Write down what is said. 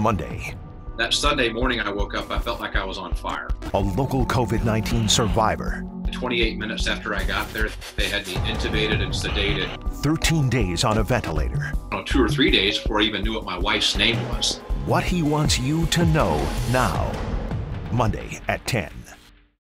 Monday. That Sunday morning I woke up, I felt like I was on fire. A local COVID 19 survivor. 28 minutes after I got there, they had me intubated and sedated. 13 days on a ventilator. Know, two or three days before I even knew what my wife's name was. What he wants you to know now. Monday at 10.